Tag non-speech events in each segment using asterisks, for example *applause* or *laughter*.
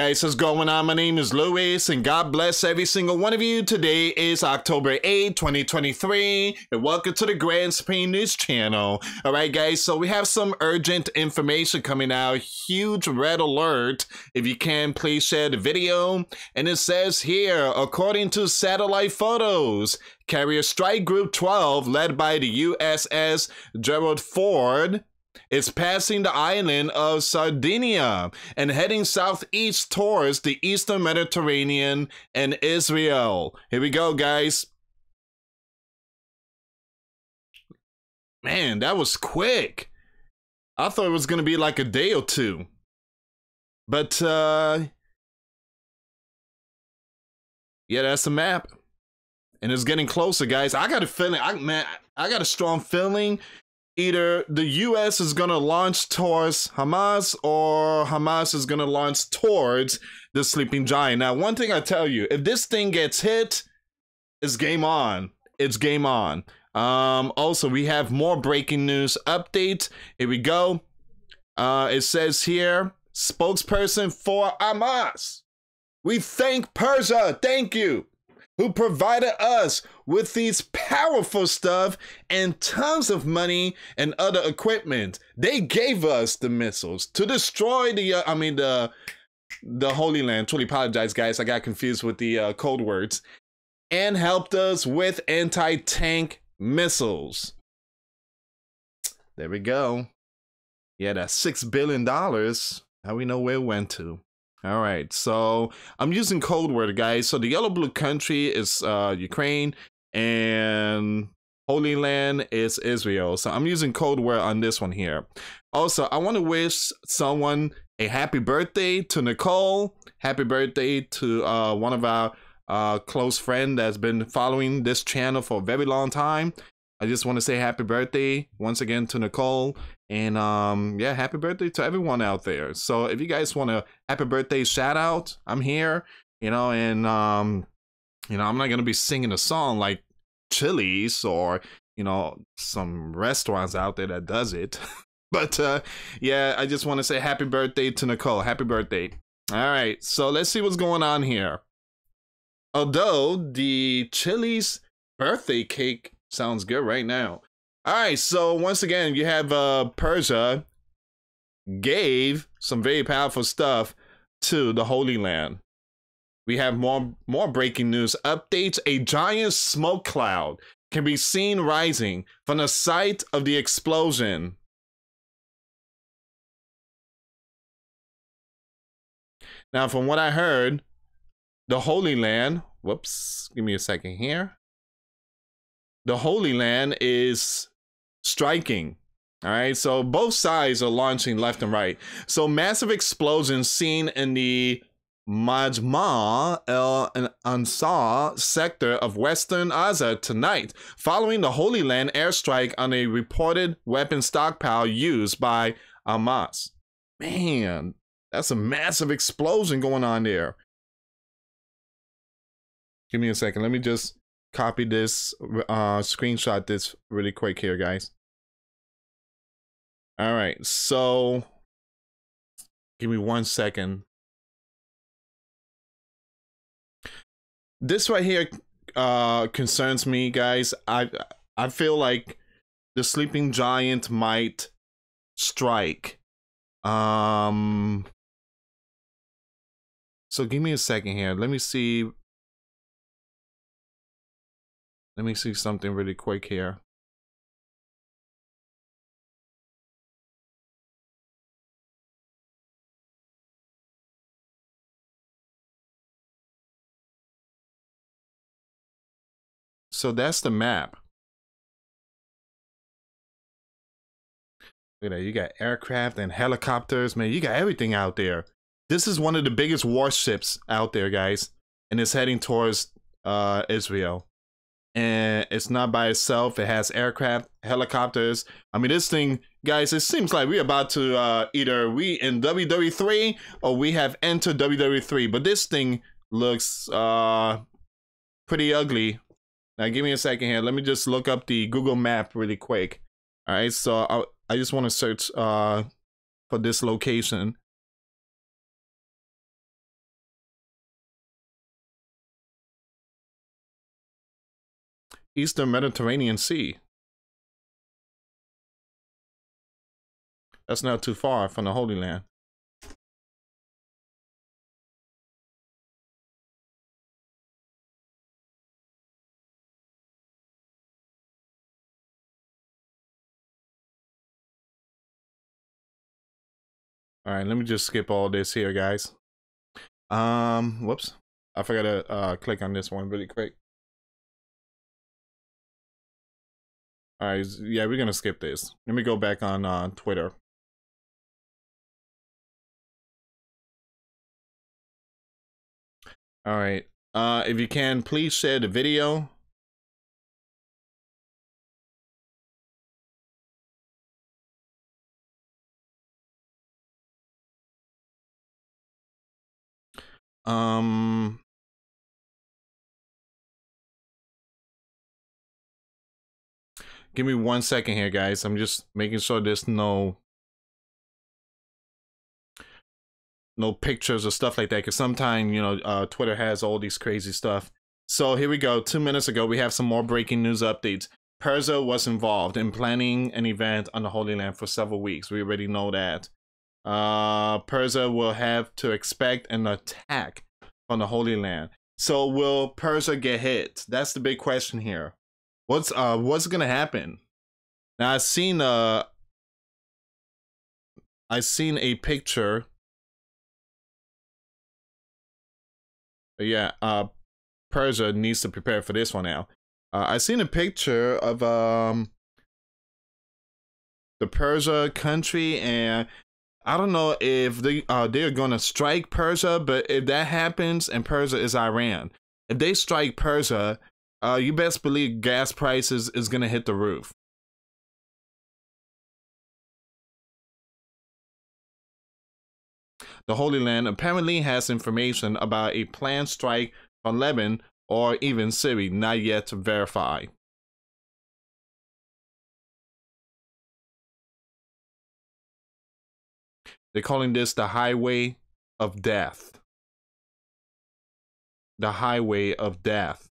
Guys, what's going on? My name is Luis, and God bless every single one of you. Today is October 8, 2023, and welcome to the Grand Supreme News channel. All right, guys, so we have some urgent information coming out. Huge red alert. If you can, please share the video. And it says here, according to satellite photos, Carrier Strike Group 12, led by the USS Gerald Ford, it's passing the island of Sardinia and heading southeast towards the eastern Mediterranean and Israel. Here we go, guys. Man, that was quick. I thought it was going to be like a day or two. But, uh, yeah, that's the map. And it's getting closer, guys. I got a feeling, I, man, I got a strong feeling either the US is going to launch towards Hamas or Hamas is going to launch towards the sleeping giant. Now, one thing I tell you, if this thing gets hit, it's game on. It's game on. Um, also, we have more breaking news updates. Here we go. Uh, it says here, spokesperson for Hamas. We thank Persia. Thank you who provided us with these powerful stuff and tons of money and other equipment. They gave us the missiles to destroy the, uh, I mean, the, the Holy Land. Truly apologize, guys. I got confused with the uh, code words. And helped us with anti tank missiles. There we go. Yeah, that's $6 billion. Now we know where it went to. All right, so I'm using code word, guys. So the yellow blue country is uh, Ukraine, and Holy Land is Israel. So I'm using code word on this one here. Also, I want to wish someone a happy birthday to Nicole. Happy birthday to uh, one of our uh, close friend that's been following this channel for a very long time. I just want to say happy birthday once again to Nicole. And um, yeah, happy birthday to everyone out there. So if you guys want a happy birthday shout out, I'm here, you know, and um, you know, I'm not gonna be singing a song like Chili's or, you know, some restaurants out there that does it. *laughs* but uh yeah, I just want to say happy birthday to Nicole. Happy birthday. All right, so let's see what's going on here. Although the Chili's birthday cake Sounds good right now. All right, so once again, you have uh, Persia gave some very powerful stuff to the Holy Land. We have more more breaking news updates. A giant smoke cloud can be seen rising from the site of the explosion. Now, from what I heard, the Holy Land, whoops, give me a second here the Holy Land is striking. All right, so both sides are launching left and right. So massive explosions seen in the Majma el Ansar sector of Western Gaza tonight, following the Holy Land airstrike on a reported weapon stockpile used by Hamas. Man, that's a massive explosion going on there. Give me a second. Let me just copy this, uh, screenshot this really quick here, guys. All right, so give me one second. This right here uh, concerns me, guys. I I feel like the sleeping giant might strike. Um. So give me a second here. Let me see let me see something really quick here. So that's the map. Look at that. You got aircraft and helicopters. Man, you got everything out there. This is one of the biggest warships out there, guys. And it's heading towards uh, Israel and it's not by itself. It has aircraft, helicopters. I mean, this thing, guys, it seems like we're about to uh, either we in WW3 or we have entered WW3. But this thing looks uh, pretty ugly. Now, give me a second here. Let me just look up the Google map really quick. All right, so I, I just want to search uh, for this location. Eastern Mediterranean Sea. That's not too far from the Holy Land. All right, let me just skip all this here, guys. Um, whoops. I forgot to uh, click on this one really quick. All right, yeah, we're gonna skip this. Let me go back on uh, Twitter. All right. Uh, if you can, please share the video. Um, give me one second here, guys. I'm just making sure there's no no pictures or stuff like that. Because sometimes you know uh, Twitter has all these crazy stuff. So here we go. Two minutes ago, we have some more breaking news updates. Persia was involved in planning an event on the Holy Land for several weeks. We already know that uh, Persia will have to expect an attack from the Holy Land. So will Persia get hit? That's the big question here. What's uh what's gonna happen? Now I've seen uh I've seen a picture. Yeah, uh Persia needs to prepare for this one now. Uh, I've seen a picture of um the Persia country and I don't know if they uh, they're gonna strike Persia, but if that happens and Persia is Iran, if they strike Persia, uh, you best believe gas prices is gonna hit the roof. The Holy Land apparently has information about a planned strike on Lebanon or even Syria, not yet verified. They're calling this the highway of death. The highway of death.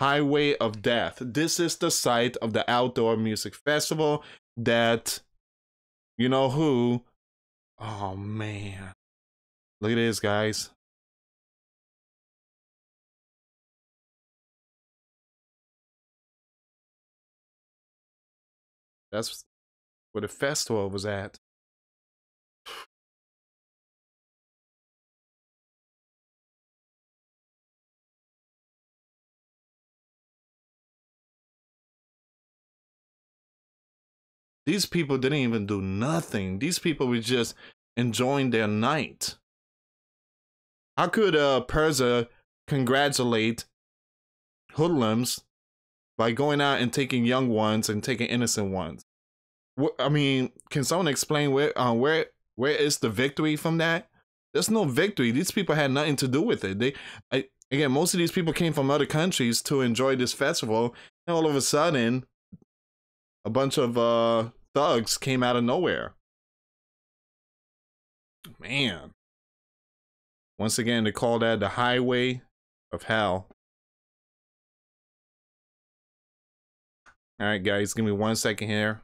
Highway of Death. This is the site of the outdoor music festival that, you know who? Oh man. Look at this, guys. That's where the festival was at. These people didn't even do nothing. These people were just enjoying their night. How could uh, Persia congratulate hoodlums by going out and taking young ones and taking innocent ones? I mean, can someone explain where uh, where where is the victory from that? There's no victory. These people had nothing to do with it. They I, again, most of these people came from other countries to enjoy this festival, and all of a sudden, a bunch of uh, thugs came out of nowhere. Man. Once again, they call that the highway of hell. All right, guys, give me one second here.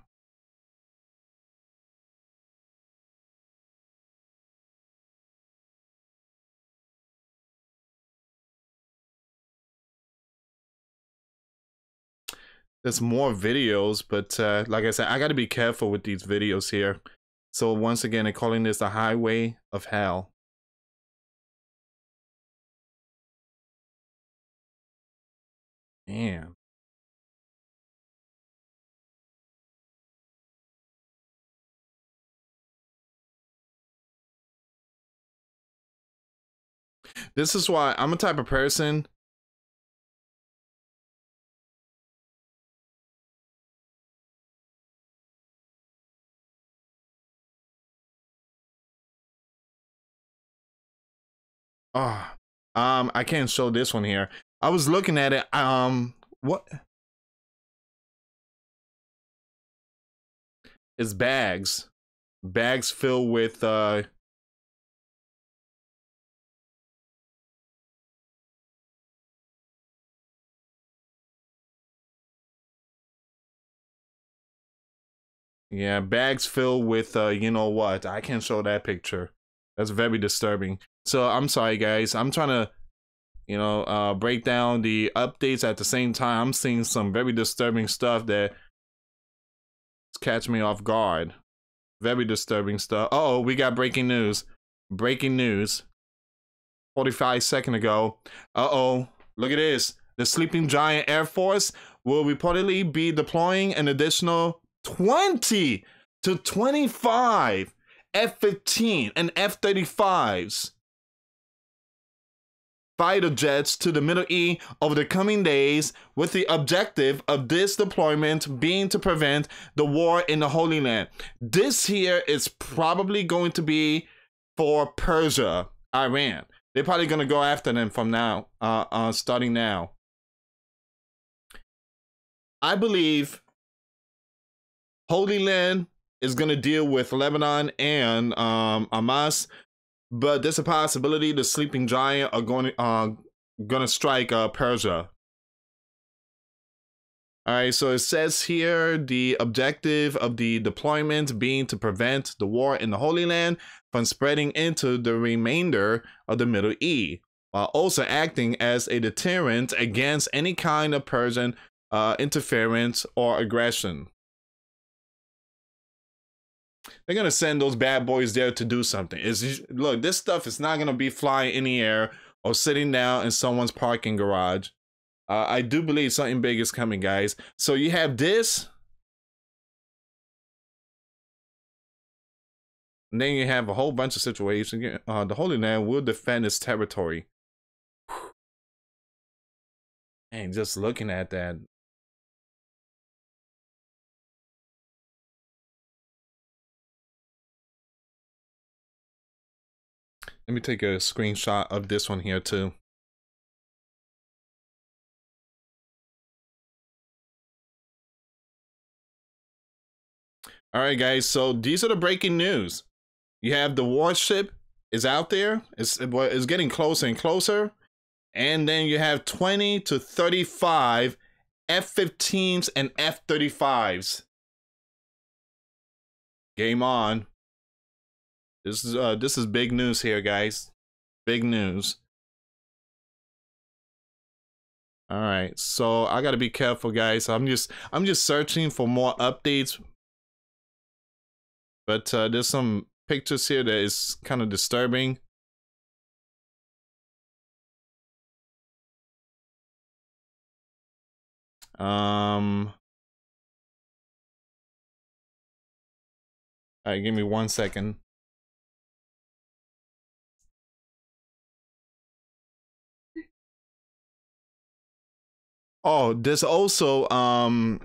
There's more videos, but uh, like I said, I got to be careful with these videos here. So once again, they're calling this the highway of hell. Man. This is why I'm a type of person Oh, um, I can't show this one here. I was looking at it. Um, what? It's bags, bags filled with uh. Yeah, bags filled with uh, you know what? I can't show that picture. That's very disturbing. So I'm sorry, guys. I'm trying to, you know, uh, break down the updates at the same time. I'm seeing some very disturbing stuff that catch me off guard. Very disturbing stuff. Oh, we got breaking news. Breaking news. 45 second ago. Uh oh, look at this. The Sleeping Giant Air Force will reportedly be deploying an additional 20 to 25 F 15 and F 35s fighter jets to the Middle East over the coming days, with the objective of this deployment being to prevent the war in the Holy Land. This here is probably going to be for Persia, Iran. They're probably going to go after them from now, uh, uh, starting now. I believe Holy Land is going to deal with Lebanon and um, Hamas, but there's a possibility the Sleeping Giant are going uh, to strike uh, Persia. All right, so it says here the objective of the deployment being to prevent the war in the Holy Land from spreading into the remainder of the Middle East, while also acting as a deterrent against any kind of Persian uh, interference or aggression. They're gonna send those bad boys there to do something. Is look, this stuff is not gonna be flying in the air or sitting down in someone's parking garage. Uh, I do believe something big is coming, guys. So you have this. And then you have a whole bunch of situations. Uh, the Holy Land will defend its territory. *sighs* And just looking at that, Let me take a screenshot of this one here too. All right, guys. So these are the breaking news. You have the warship is out there. It's it's getting closer and closer, and then you have 20 to 35 F-15s and F-35s. Game on. This is uh this is big news here, guys. Big news. All right, so I gotta be careful, guys. I'm just I'm just searching for more updates, but uh, there's some pictures here that is kind of disturbing. Um. All right, give me one second. Oh, there's also um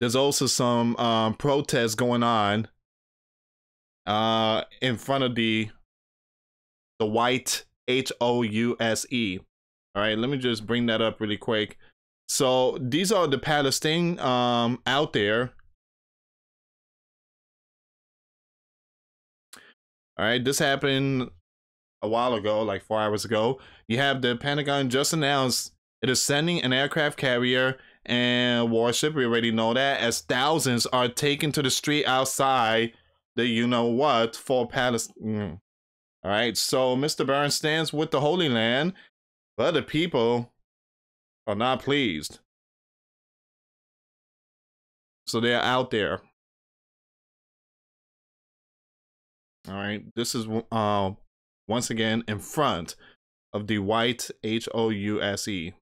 there's also some um protests going on uh in front of the the white H O U S E. All right, let me just bring that up really quick. So these are the Palestine um out there. All right, this happened a while ago, like four hours ago. You have the Pentagon just announced it is sending an aircraft carrier and warship. We already know that as thousands are taken to the street outside the you know what for Palestine. Mm. All right, so Mr. Burns stands with the Holy Land, but the people are not pleased. So they're out there. All right, this is uh, once again in front of the white H O U S E.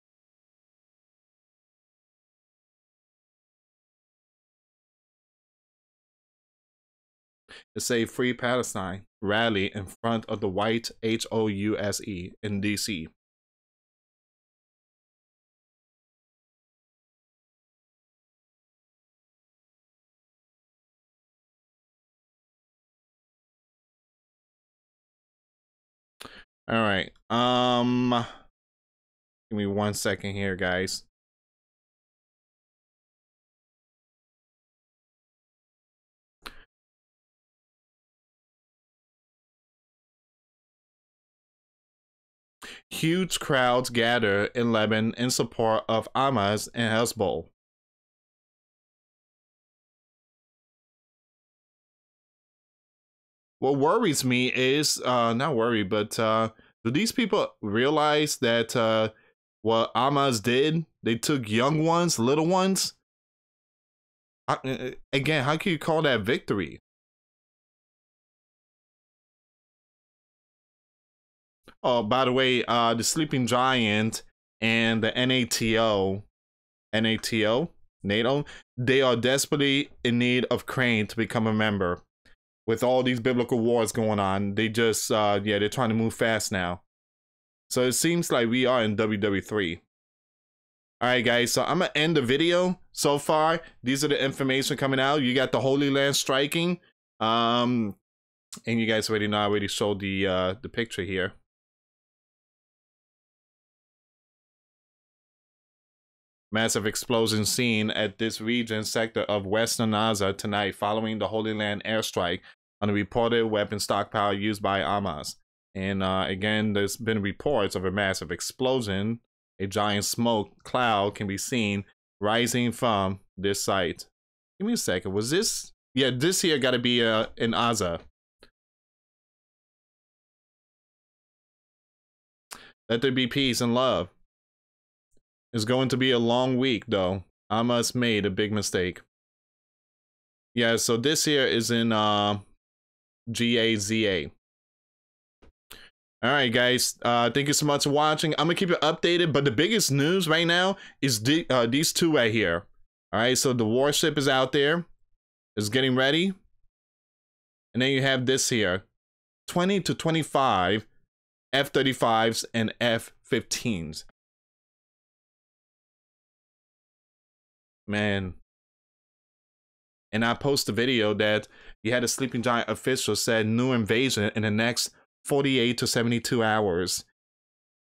to say Free Palestine rally in front of the white HOUSE in DC. All right. Um give me one second here, guys. Huge crowds gather in Lebanon in support of Hamas and Hezbollah. What worries me is uh, not worry, but uh, do these people realize that uh, what Amas did? They took young ones, little ones. I, uh, again, how can you call that victory? Oh, by the way, uh, the Sleeping Giant and the NATO, NATO, NATO, they are desperately in need of Ukraine to become a member. With all these biblical wars going on, they just, uh, yeah, they're trying to move fast now. So it seems like we are in WW3. All right, guys, so I'm to end the video so far. These are the information coming out. You got the Holy Land striking. Um, and you guys already know I already showed the, uh, the picture here. Massive explosion seen at this region sector of Western Gaza tonight following the Holy Land airstrike on a reported weapon stockpile used by Hamas. And uh, again, there's been reports of a massive explosion. A giant smoke cloud can be seen rising from this site. Give me a second. Was this? Yeah, this here got to be uh, in Gaza. Let there be peace and love. It's going to be a long week, though. I must made a big mistake. Yeah, so this here is in uh, G-A-Z-A. All right, guys. Uh, thank you so much for watching. I'm gonna keep you updated, but the biggest news right now is the, uh, these two right here. All right, so the warship is out there, is getting ready, and then you have this here, 20 to 25 F-35s and F-15s. Man. And I post a video that you had a Sleeping Giant official said new invasion in the next 48 to 72 hours.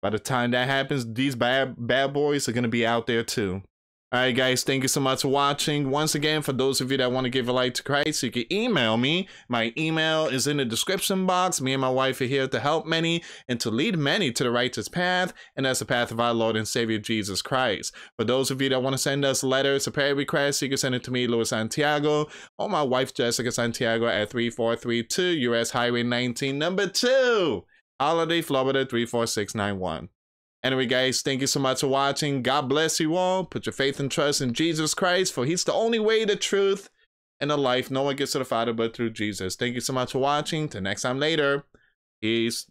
By the time that happens, these bad bad boys are gonna be out there too. All right, guys, thank you so much for watching. Once again, for those of you that want to give a life to Christ, you can email me. My email is in the description box. Me and my wife are here to help many and to lead many to the righteous path, and that's the path of our Lord and Savior Jesus Christ. For those of you that want to send us letters, a prayer request, you can send it to me, Luis Santiago, or my wife, Jessica Santiago, at 3432 US Highway 19, number 2, Holiday, Florida 34691. Anyway, guys, thank you so much for watching. God bless you all. Put your faith and trust in Jesus Christ, for He's the only way, the truth, and the life. No one gets to the Father but through Jesus. Thank you so much for watching. Till next time later. Peace.